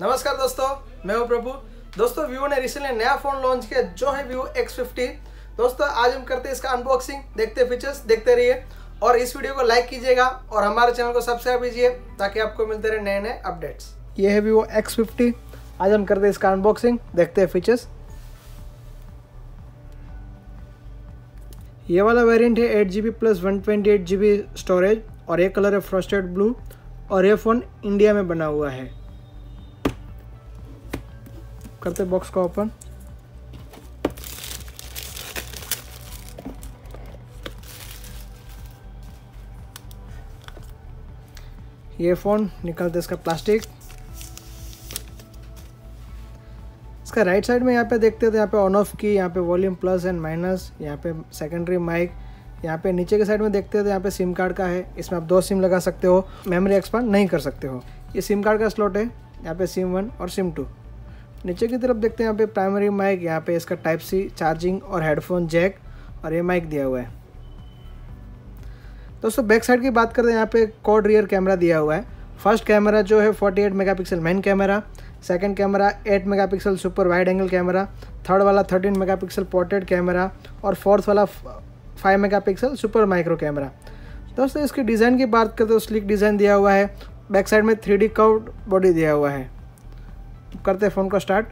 नमस्कार दोस्तों, मैं हूँ प्रभु। दोस्तों वीवो ने रिसेंटली नया फ़ोन लॉन्च किया, जो है वीवो X50 दोस्तों, आज हम करते हैं इसका अनबॉक्सिंग देखते फीचर्स देखते रहिए। और इस वीडियो को लाइक कीजिएगा और हमारे चैनल को सब्सक्राइब कीजिए, ताकि आपको मिलते रहे नए नए अपडेट्स ये है वीवो X50 आज हम करते हैं इसका अनबॉक्सिंग देखते हैं फीचर्स ये वाला वेरिएंट है eight G B plus one twenty eight G B storage और ये कलर है फ्रस्टेड ब्लू और ये फ़ोन इंडिया में बना हुआ है। करते बॉक्स का ओपन ये फ़ोन निकलते इसका प्लास्टिक इसका राइट साइड में यहाँ पे देखते थे यहाँ पे ऑन ऑफ़ की, यहाँ पे वॉल्यूम प्लस एंड माइनस यहाँ पे सेकेंडरी माइक यहाँ पे नीचे के साइड में देखते थे यहाँ पे सिम कार्ड का है, इसमें आप दो सिम लगा सकते हो मेमोरी एक्सपांड नहीं कर सकते हो। ये सिम कार्ड का स्लॉट है, यहाँ पे सिम वन और सिम टू नीचे की तरफ़ देखते हैं यहाँ पे प्राइमरी माइक यहाँ पे इसका टाइप सी चार्जिंग और हेडफोन जैक और ये माइक दिया हुआ है। दोस्तों बैक साइड की बात करते हैं, यहाँ पे कॉड रियर कैमरा दिया हुआ है। फ़र्स्ट कैमरा जो है 48 megapixel main camera second camera 8 megapixel super wide angle camera third वाला 13 मेगापिक्सल पोर्ट्रेट कैमरा और फोर्थ वाला 5 मेगापिक्सल सुपर माइक्रो कैमरा दोस्तों, इसकी डिज़ाइन की बात करते तो स्लिक डिज़ाइन दिया हुआ है। बैक साइड में थ्री डी बॉडी दिया हुआ है। करते हैं फ़ोन को स्टार्ट।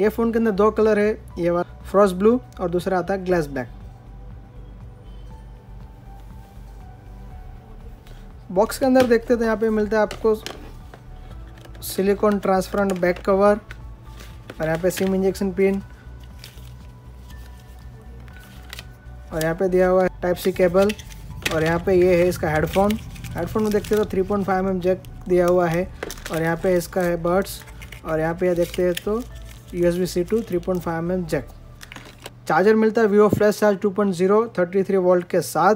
ये फ़ोन के अंदर दो कलर है, ये वाला फ्रॉस्ट ब्लू और दूसरा आता है ग्लास ब्लैक बॉक्स के अंदर देखते तो यहाँ पे मिलता है आपको सिलिकॉन ट्रांसपेरेंट बैक कवर और यहाँ पे सिम इंजेक्शन पिन और यहाँ पे दिया हुआ है टाइप सी केबल और यहाँ पे ये है इसका हेडफोन हेडफोन में देखते हैं तो 3.5 पॉइंट फाइव एम जैक दिया हुआ है और यहाँ पे इसका है बर्ड्स और यहाँ पे यह देखते हैं तो U S B C to three point five M jack charger मिलता है Vivo flash charge two point zero thirty three volt के साथ।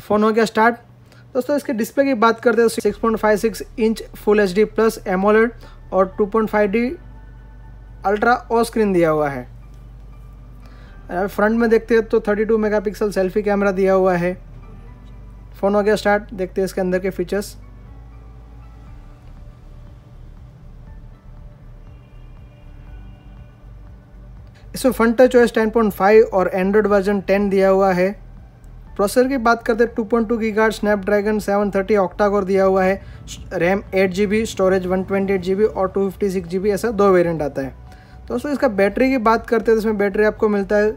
फ़ोन हो गया स्टार्ट दोस्तों, इसके डिस्प्ले की बात करते हैं six point five six inch full H D plus AMOLED और two point five D ultra O screen दिया हुआ है। फ्रंट में देखते हैं तो थर्टी 32 मेगापिक्सल सेल्फी कैमरा दिया हुआ है। फ़ोन हो गया स्टार्ट, देखते हैं इसके अंदर के फीचर्स इसमें फ्रंट टच ओएस 10.5 और एंड्रॉयड वर्जन 10 दिया हुआ है। प्रोसेसर की बात करते हैं 2.2 पॉइंट गीगार्ड स्नैपड्रैगन 730 ऑक्टाकोर दिया हुआ है। RAM eight G storage one twenty और टू फिफ्टी ऐसा दो वेरिएंट आता है। दोस्तों, इसका बैटरी की बात करते हैं तो इसमें बैटरी आपको मिलता है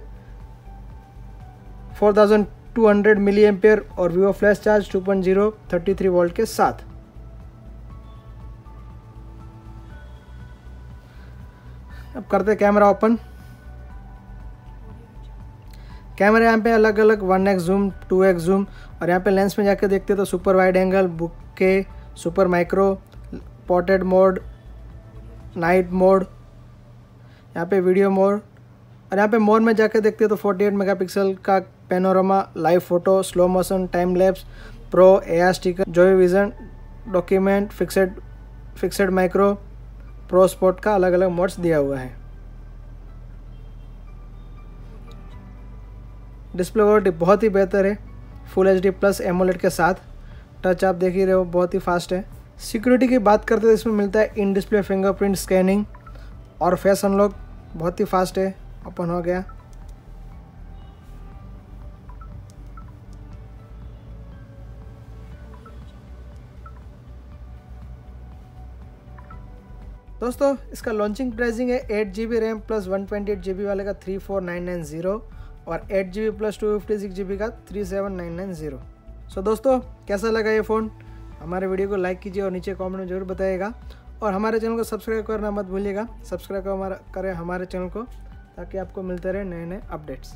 4200 मिली एम्पेयर और वीवो फ्लैश चार्ज 2.0 33 वोल्ट के साथ। अब करते कैमरा ओपन कैमरा यहाँ पे अलग अलग one X zoom two X zoom और यहाँ पे लेंस में जाके देखते तो सुपर वाइड एंगल बुक के super micro portrait mode night mode यहाँ पे वीडियो मोड और यहाँ पे मोड में जाके देखते तो 48 मेगापिक्सल का live photo slow motion time lapse pro A sticker Jovi vision document fixed fixed micro pro sport का अलग अलग मोड्स दिया हुआ है। डिस्प्ले क्वालिटी बहुत ही बेहतर है full H D plus AMOLED के साथ। टच आप देख ही रहे हो, बहुत ही फास्ट है। सिक्योरिटी की बात करते तो इसमें मिलता है इन डिस्प्ले फिंगरप्रिंट स्कैनिंग और फेस अनलॉक बहुत ही फास्ट है ओपन हो गया। दोस्तों, इसका लॉन्चिंग प्राइसिंग है eight G B RAM plus one twenty eight G B वाले का three four nine nine zero और eight G B plus two fifty six G B का three seven nine nine zero so दोस्तों, कैसा लगा ये phone हमारे video को लाइक कीजिए और नीचे कमेंट में ज़रूर बताइएगा। और हमारे चैनल को सब्सक्राइब करना मत भूलिएगा। सब्सक्राइब करें हमारे चैनल को ताकि आपको मिलते रहे नए नए अपडेट्स